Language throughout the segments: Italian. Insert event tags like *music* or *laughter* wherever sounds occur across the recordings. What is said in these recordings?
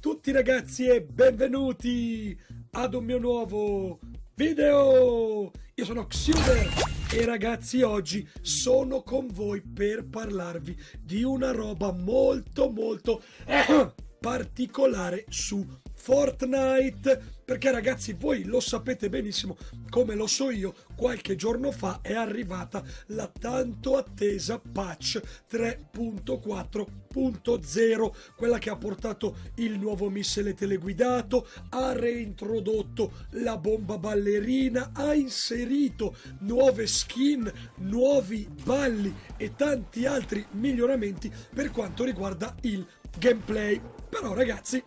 tutti ragazzi e benvenuti ad un mio nuovo video! Io sono Xuber e ragazzi oggi sono con voi per parlarvi di una roba molto molto eh, particolare su Fortnite. Perché ragazzi voi lo sapete benissimo come lo so io qualche giorno fa è arrivata la tanto attesa patch 3.4.0 quella che ha portato il nuovo missile teleguidato ha reintrodotto la bomba ballerina ha inserito nuove skin nuovi balli e tanti altri miglioramenti per quanto riguarda il gameplay. Però ragazzi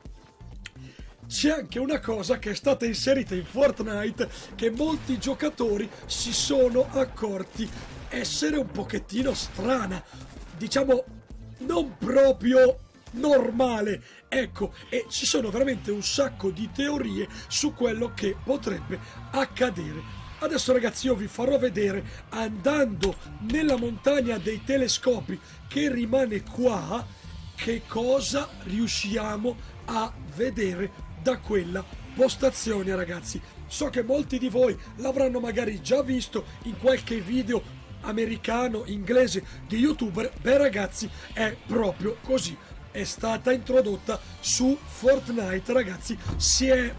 c'è anche una cosa che è stata inserita in Fortnite che molti giocatori si sono accorti essere un pochettino strana. Diciamo non proprio normale. Ecco, e ci sono veramente un sacco di teorie su quello che potrebbe accadere. Adesso ragazzi io vi farò vedere andando nella montagna dei telescopi che rimane qua che cosa riusciamo a vedere da quella postazione ragazzi. So che molti di voi l'avranno magari già visto in qualche video americano, inglese di youtuber. Beh ragazzi è proprio così. È stata introdotta su Fortnite ragazzi. Si è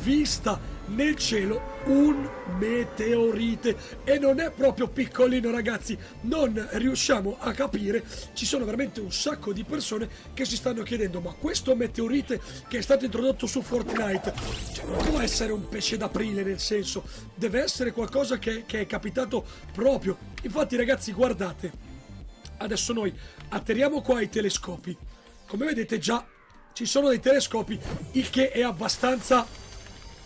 vista nel cielo un meteorite. E non è proprio piccolino ragazzi. Non riusciamo a capire. Ci sono veramente un sacco di persone che si stanno chiedendo ma questo meteorite che è stato introdotto su Fortnite cioè, non può essere un pesce d'aprile nel senso deve essere qualcosa che, che è capitato proprio. Infatti ragazzi guardate. Adesso noi atterriamo qua i telescopi. Come vedete già ci sono dei telescopi il che è abbastanza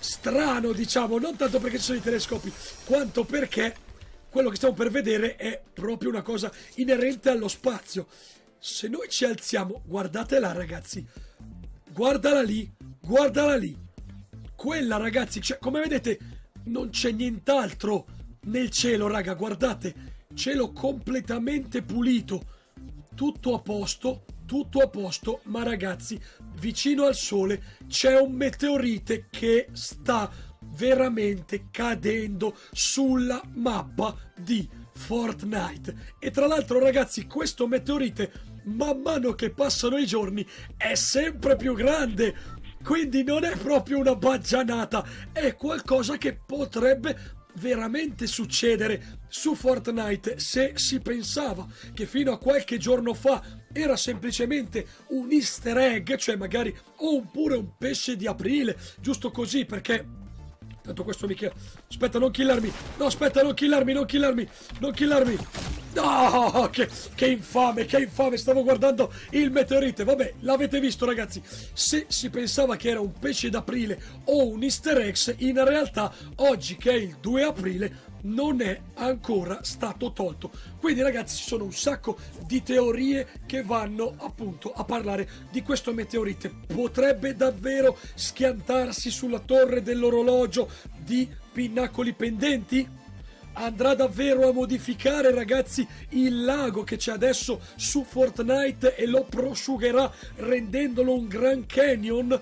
strano, diciamo, non tanto perché ci sono i telescopi, quanto perché quello che stiamo per vedere è proprio una cosa inerente allo spazio. Se noi ci alziamo, guardatela ragazzi, guardala lì, guardala lì. Quella ragazzi, cioè, come vedete non c'è nient'altro nel cielo, raga, guardate, cielo completamente pulito, tutto a posto, tutto a posto, ma ragazzi, vicino al Sole c'è un meteorite che sta veramente cadendo sulla mappa di Fortnite. E tra l'altro, ragazzi, questo meteorite, man mano che passano i giorni, è sempre più grande. Quindi non è proprio una baggianata, è qualcosa che potrebbe veramente succedere su Fortnite se si pensava che fino a qualche giorno fa era semplicemente un easter egg, cioè magari o un pure un pesce di aprile, giusto così perché Tanto questo mi chiede. Aspetta, non killarmi. No, aspetta, non killarmi, non killarmi. Non killarmi. No, che, che, infame, che infame. Stavo guardando il meteorite. Vabbè, l'avete visto, ragazzi. Se si pensava che era un pesce d'aprile o un easter egg, in realtà, oggi che è il 2 aprile, non è ancora stato tolto. Quindi ragazzi ci sono un sacco di teorie che vanno appunto a parlare di questo meteorite. Potrebbe davvero schiantarsi sulla torre dell'orologio di Pinnacoli Pendenti? Andrà davvero a modificare ragazzi il lago che c'è adesso su Fortnite e lo prosciugherà rendendolo un Grand Canyon?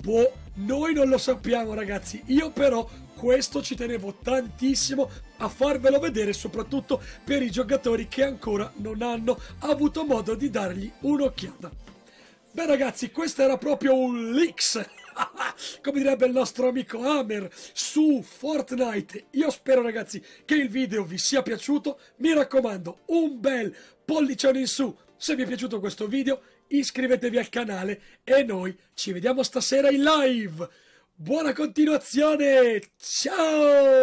Boh, noi non lo sappiamo ragazzi, io però questo ci tenevo tantissimo a farvelo vedere soprattutto per i giocatori che ancora non hanno avuto modo di dargli un'occhiata. Beh ragazzi, questo era proprio un leaks, *laughs* come direbbe il nostro amico Hammer, su Fortnite. Io spero ragazzi che il video vi sia piaciuto, mi raccomando un bel pollicione in su se vi è piaciuto questo video, iscrivetevi al canale e noi ci vediamo stasera in live! Buona continuazione! Ciao!